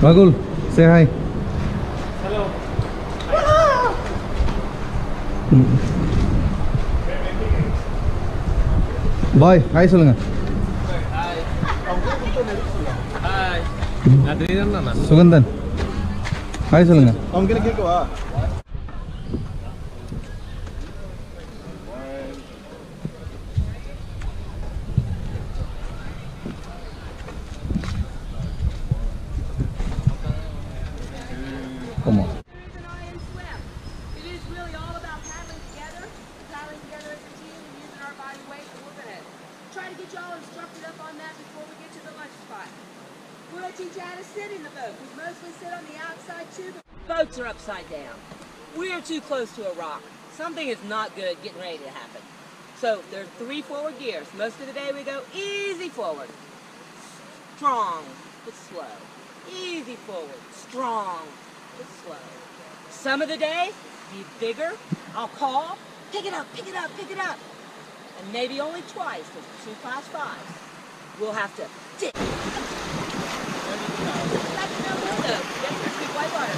Bagul, say hi. Bye hi சொல்லுங்க Suganthan hi சொல்லுங்க அவங்ககிட்ட கேட்கவா Too close to a rock. Something is not good getting ready to happen. So there are three forward gears. Most of the day we go easy forward, strong but slow. Easy forward, strong but slow. Some of the day, be bigger. I'll call, pick it up, pick it up, pick it up. And maybe only twice, because two class fives, we'll have to dip. That's no window. There's white water.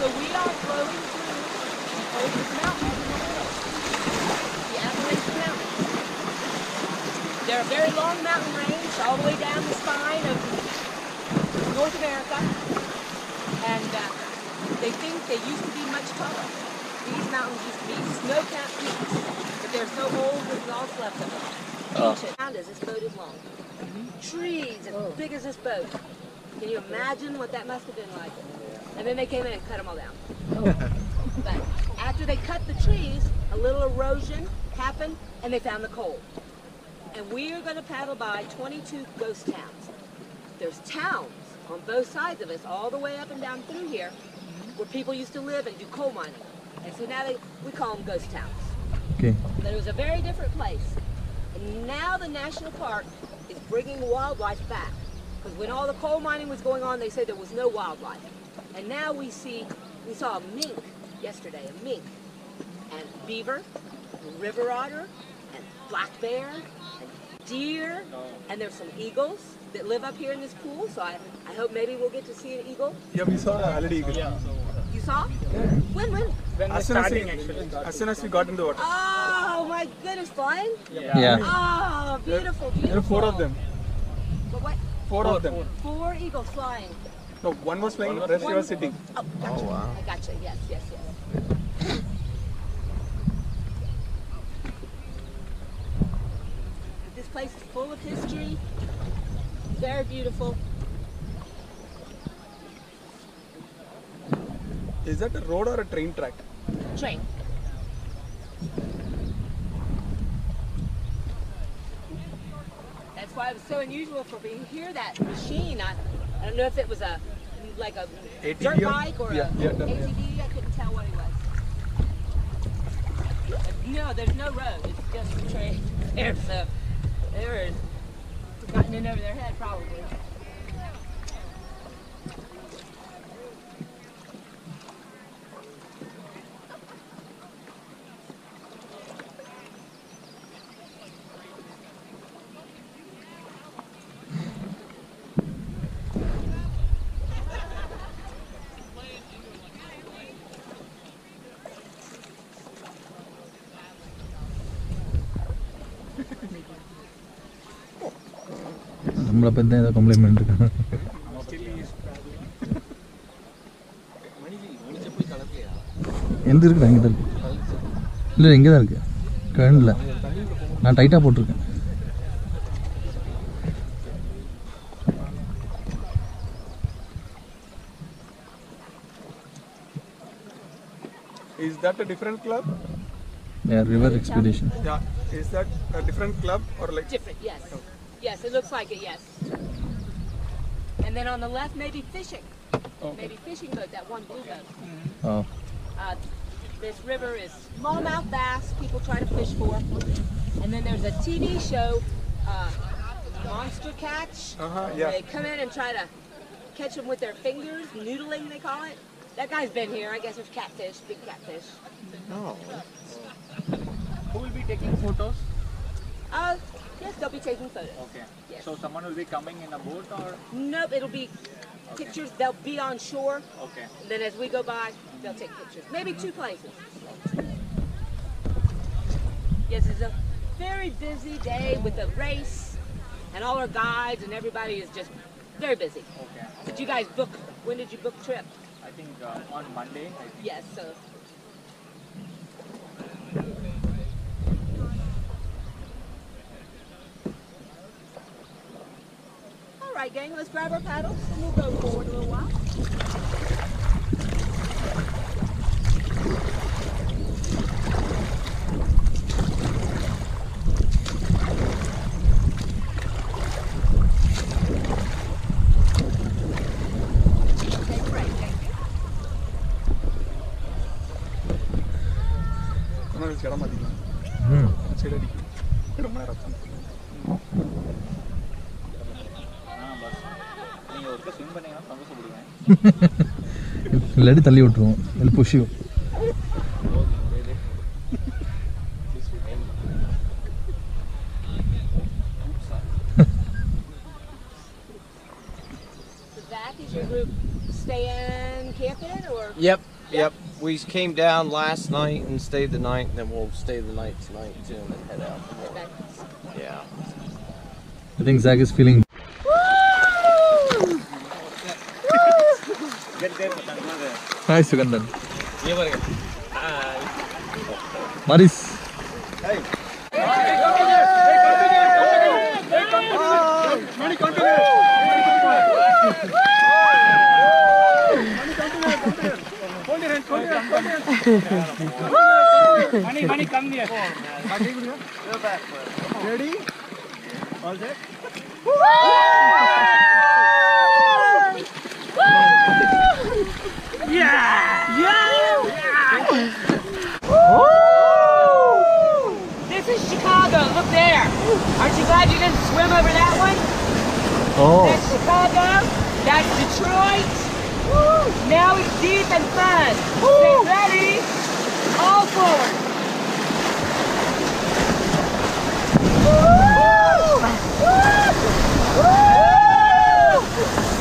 So we are flowing through the oldest mountain in the world, the Appalachian Mountains. They're a very long mountain range, all the way down the spine of North America, and uh, they think they used to be much taller. These mountains used to be snow-capped peaks, but they're so old there's lots left of them. Ancient. How does this boat is long? Trees as big as this boat. Can you imagine what that must have been like? And then they came in and cut them all down. but after they cut the trees, a little erosion happened, and they found the coal. And we are going to paddle by 22 ghost towns. There's towns on both sides of us, all the way up and down through here, where people used to live and do coal mining. And so now they, we call them ghost towns. Okay. But it was a very different place. And now the national park is bringing wildlife back. Because when all the coal mining was going on, they said there was no wildlife. And now we see, we saw a mink yesterday, a mink, and beaver, river otter, black bear, deer, and there's some eagles that live up here in this pool. So I, I hope maybe we'll get to see an eagle. Yeah, we saw already eagle. You saw? When, when? As soon as, we, as soon as we got in the water. Oh my goodness, flying? Yeah. Oh, beautiful, beautiful. There are four of them. But what? Four, of them. Four eagles flying. No, one was flying, the rest was sitting. Oh, gotcha. Oh, I gotcha. Yes, yes, yes. This place is full of history. Very beautiful. Is that a road or a train track? Train. That's why it was so unusual for me to hear that machine. I, I don't know if it was a like a ATV dirt bike or yeah, a yeah, that- yeah. ATV. I couldn't tell what it was. But no, there's no road. It's just a train there. So they were gotten in over their head probably. நம்மளை பற்றி தான் ஏதோ complaint பண்ணிருக்காங்க எந்த இருக்குடா இங்கே தான் இருக்கு இல்லை இங்கே தான் இருக்கு கரண்டில் நான் டைட்டாக போட்டிருக்கேன் Is that a different club? River expedition Yeah. Is that a different club or like? Different, yes. Yes, it looks like it, yes. And then on the left, maybe fishing. Maybe fishing boat, that one blue boat. O Uh, this river is smallmouth bass people try to fish for. And then there's a TV show, uh, Monster Catch. Uh-huh, yeah. They come in and try to catch them with their fingers, noodling they call it. That guy's been here. I guess there's catfish, big catfish. No. Who will be taking photos? This, they'll be taking photos. Okay. Yes. So someone will be coming in a boat or? Nope, it'll be pictures. They'll be on shore. Okay. And then as we go by, they'll take pictures. Maybe two places. Yes, it's a very busy day with the race, and all our guides and everybody is just very busy. Okay. Did you guys book? When did you book trip? I think uh, on Monday. I think. Yes, so. All right, gang, let's grab our paddles and we'll go forward a little while. இல்லாட்டி தள்ளி விட்டுருவோம் இல்லை push So Zach, is your group staying camping or? Yep, yep. We came down last night and stayed the night, and then we'll stay the night tonight too, and then head out. Okay. Yeah. I think Zach is feeling 나이스 간다 마리스 money, money, come here. Ready? All set? Aren't you glad you didn't swim over that one? Oh. That's Chicago. That's Detroit. Woo. Now it's deep and fun. Get ready. All forward.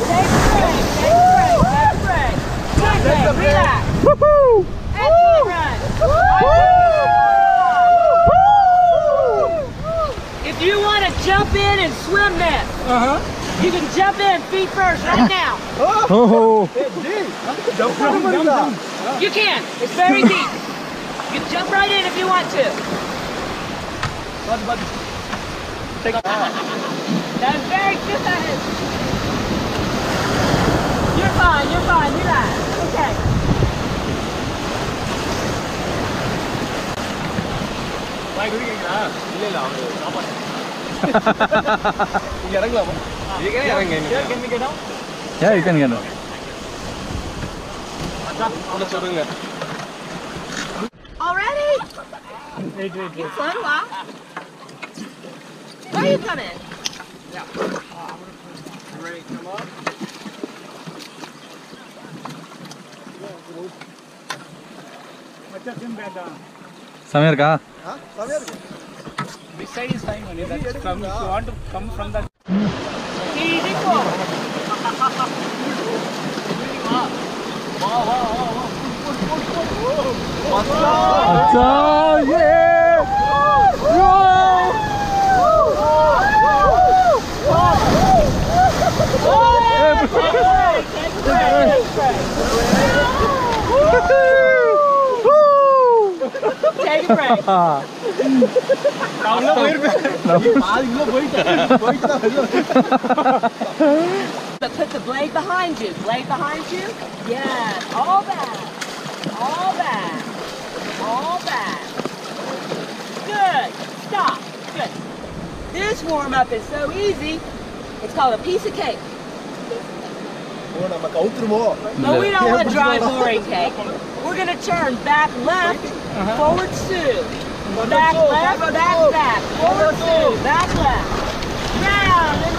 Take a break. Take a break. Take a break. Good day. Relax. Excellent run. If you want to jump in and swim this, you can jump in feet first right now. Oh. You can. It's very deep. You can jump right in if you want to. That's very good. You're fine. You're fine. Relax. Okay. இங்க இறங்கலாமா Yeah, you can get. Sure, can we get out? Yeah, you can get out. Already? Wait. Where are you coming? Yeah. You ready to come up? Samir, ka? Samir. You want to come from the. 왔다 예 Take a break. 나올라 보이네. 나 뭐 아, 이거 뭐 보이다. 뭐 보이다. put the blade behind you. Blade behind you. Yes. All back. All back. All back. Good. Stop. Good. This warm-up is so easy. It's called a piece of cake. But we don't want dry, boring cake. We're going to turn back left, uh-huh. forward two. Back left, back, back. Forward two, back left. Round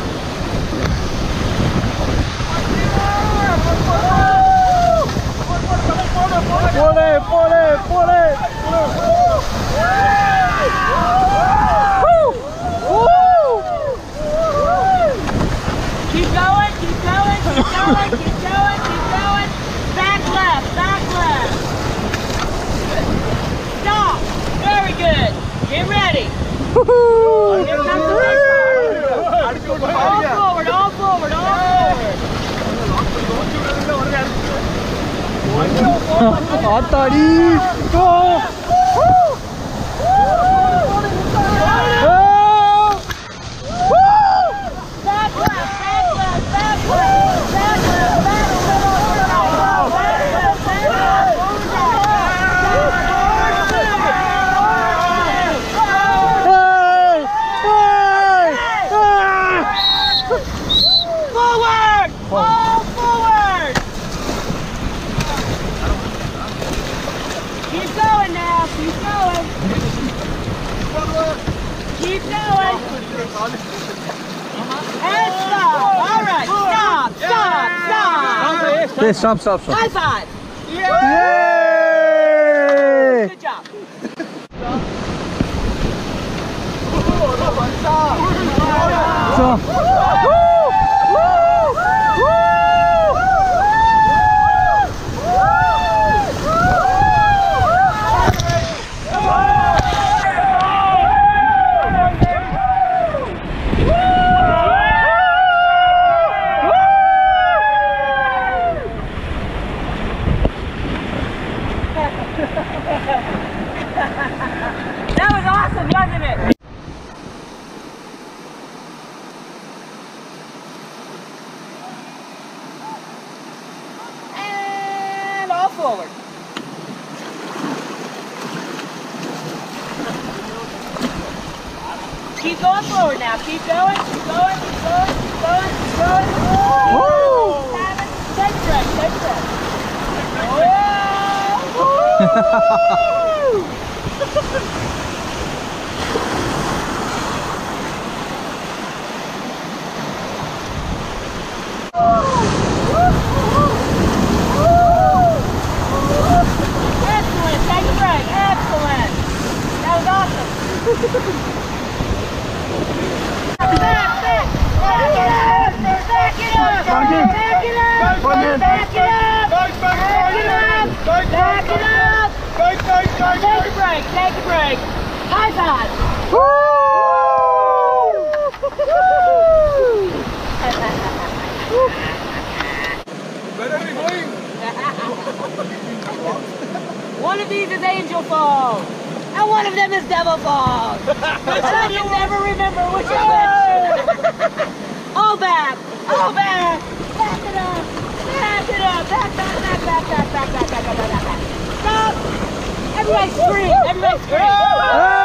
Stop, stop, stop. High five! Yay! Yay! Good job. Stop. Forward. Keep going forward now. Keep going, keep going, keep going, keep going, keep going. Woo! Take a break, take a break. Oh, Woo! Excellent. Take a break. Excellent. That was awesome. back, back. Back it up. Back it up. Back it up. Back it up. Back it up. Back it up. Take a break. Take a break. High five. One of these is Angel Falls, and one of them is Devil Falls. and I can never remember which is which. all back, all back, back it up, back it up, back, back, back, back, back, back, back, back, back, back, back. Stop! Everybody scream! Everybody scream!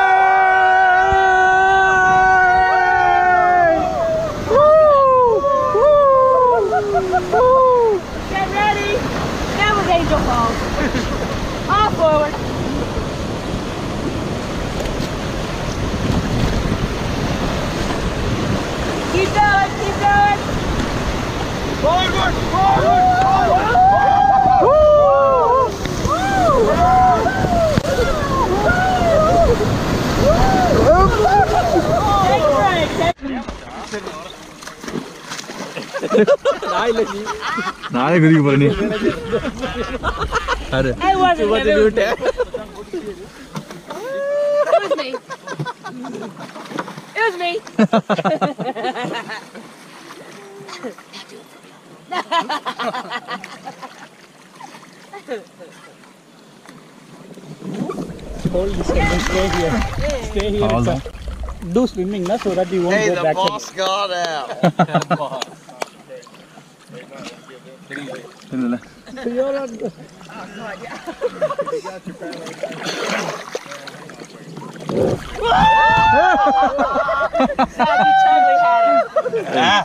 ನಾಳೆ ಗುದಿಗೆ ಬನ್ನಿ ಅರೆ It was me. Hold this and stay here. Stay here. Hold. Do swimming na so that you won't hey, go back. Hey, the boss got out. so you're on the... Oh, God, yeah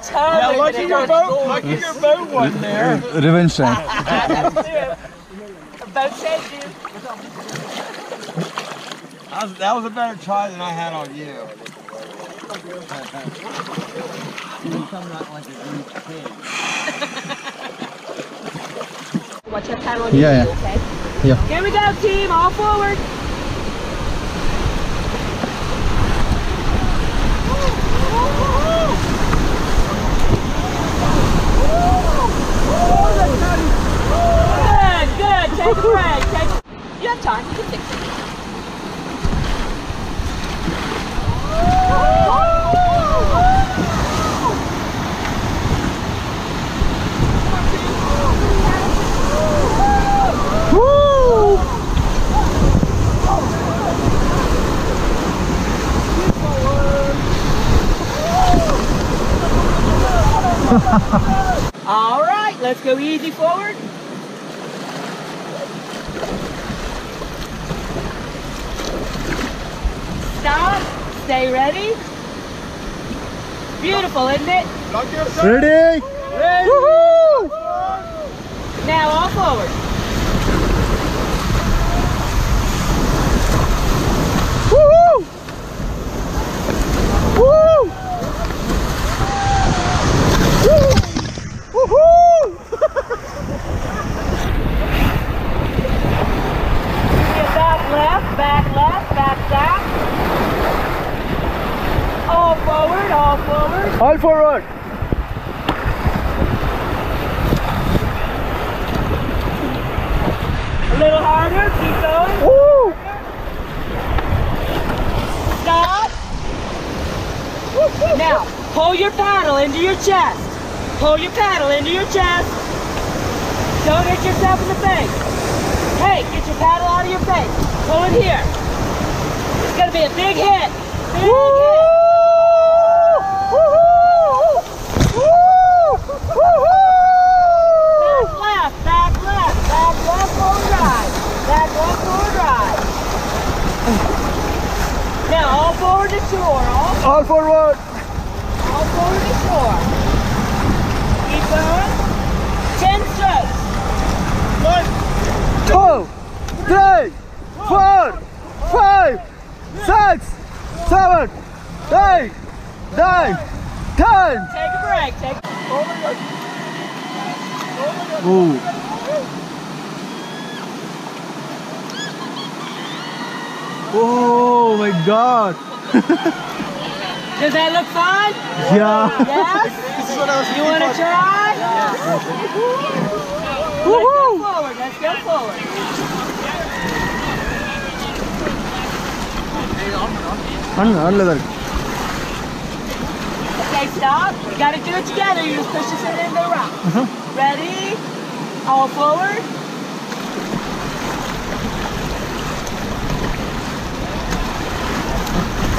now look at your boat. Lucky your boat one there. Revenge tank. Boat sent you. Was, that was a better try than I had on you. Watch your paddle. Yeah, yeah. Okay? Yeah. Here we go, team. All forward. Easy forward. Stop. Stay ready. Beautiful, isn't it? Ready? Now all forward. Get back left, back left, back back. All forward, all forward. All forward. A little harder, keep going. Woo! Stop. Now, pull your paddle into your chest. Pull your paddle into your chest. Don't hit yourself in the face. Hey, get your paddle out of your face. Pull it here. It's gonna be a big hit. Big hit. Back left, back left, back left, forward. Back left, forward. Now all forward to shore, all, All forward. all forward to shore. Keep going. Ten strokes. Two, three, four, five, six, seven, eight, nine, ten. Take a break. Take Ooh. Oh my god. Does that look fun? Yeah. Yes? You want to try? Let's go forward. Let's go forward. Hang on, Okay, stop. You gotta do it together. You just push this in into the rock. Uh -huh. Ready? All forward.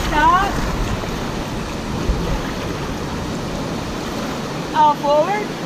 Stop. All forward.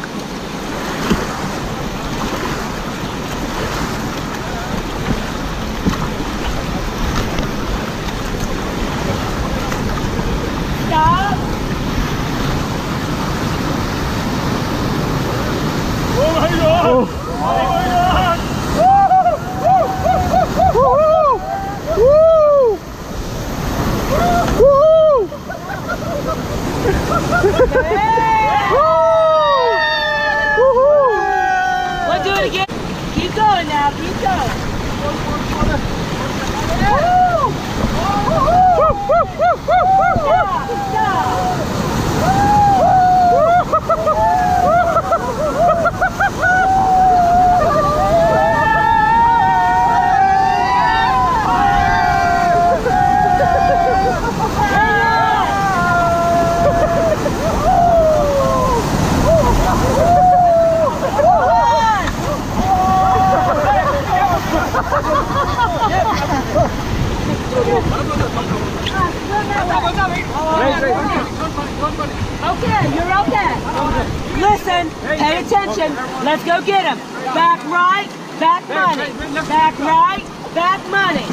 Jason. Let's go get him. Back right, back money. Back right, back money.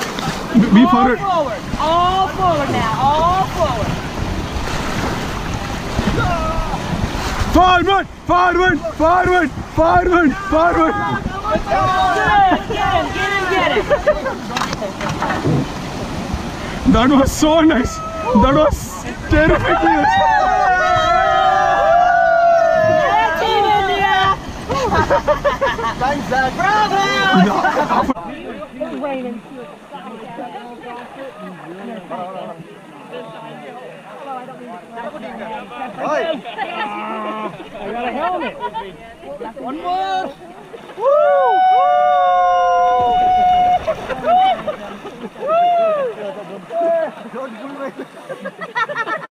Be forward. All forward now. All forward. Forward, forward, forward, forward, forward. Good. Get him, get him, get him. That was so nice. That was terrifically. Thanks, Zach. Bravo! I got a helmet. One more. Woo! Woo! Woo!